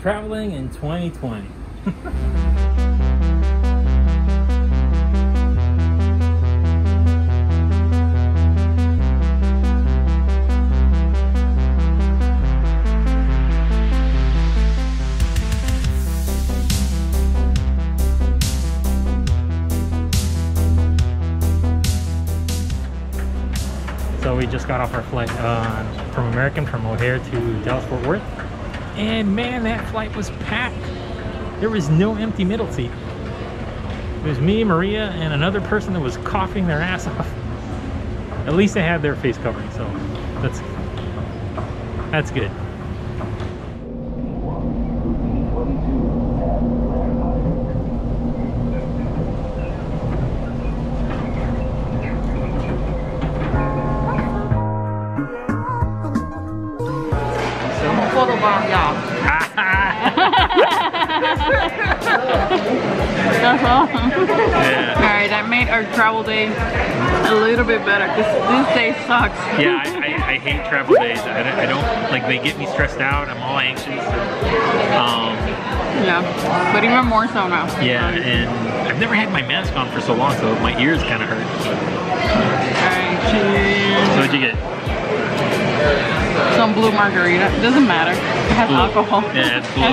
traveling in 2020. So we just got off our flight uh, from American from O'Hare to Dallas Fort Worth. And man, that flight was packed. There was no empty middle seat. It was me, Maria, and another person that was coughing their ass off. At least they had their face covering, so that's that's good. Y'all. That's all. Yeah. Alright, that made our travel day a little bit better because this day sucks. Yeah, I, I, I hate travel days. I, don't- I don't like they get me stressed out. I'm all anxious. Um, Yeah, but even more so now. yeah, and I've never had my mask on for so long, so my ears kind of hurt. Alright, cheers. So what'd you get? Some blue margarita. Doesn't matter. It has Blue. alcohol. Yeah, it's blue.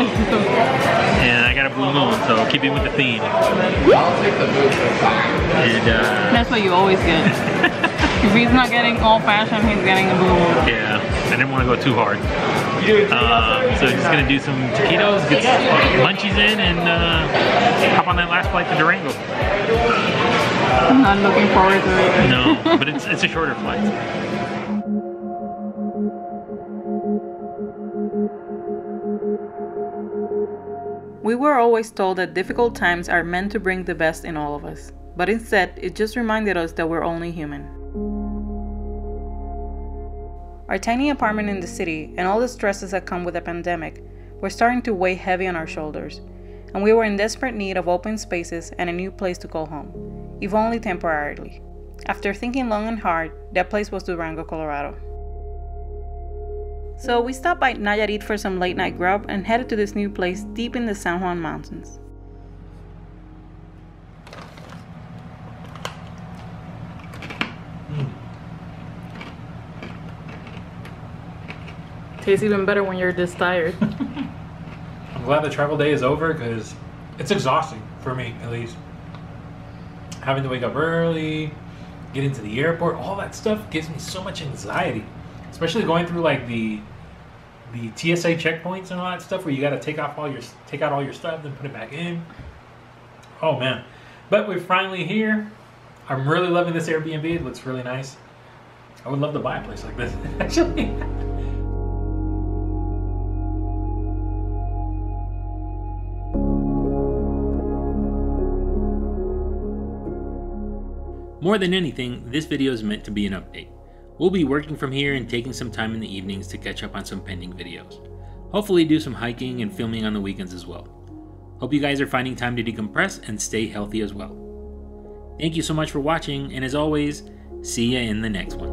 And I got a blue moon, so keeping with the theme. i'll take the And uh, That's what you always get. if he's not getting old fashioned, he's getting a blue one. yeah, I didn't want to go too hard. Um, so just gonna do some taquitos, get some munchies in, and uh, hop on that last flight to Durango. I'm not looking forward to it. No, but it's it's a shorter flight. We were always told that difficult times are meant to bring the best in all of us, but instead, it just reminded us that we're only human. Our tiny apartment in the city and all the stresses that come with the pandemic were starting to weigh heavy on our shoulders, and we were in desperate need of open spaces and a new place to call home, if only temporarily. After thinking long and hard, that place was Durango, Colorado. So we stopped by Nayarit for some late night grub and headed to this new place deep in the San Juan Mountains. Hmm. Tastes even better when you're this tired. I'm glad the travel day is over because it's exhausting for me, at least. Having to wake up early, get into the airport, all that stuff gives me so much anxiety. Especially going through like the the TSA checkpoints and all that stuff where you got to take off all your take out all your stuff and put it back in. Oh man! But we're finally here. I'm really loving this Airbnb. It looks really nice. I would love to buy a place like this. Actually. More than anything, this video is meant to be an update. We'll be working from here and taking some time in the evenings to catch up on some pending videos. Hopefully do some hiking and filming on the weekends as well. Hope you guys are finding time to decompress and stay healthy as well. Thank you so much for watching, and as always, see ya in the next one.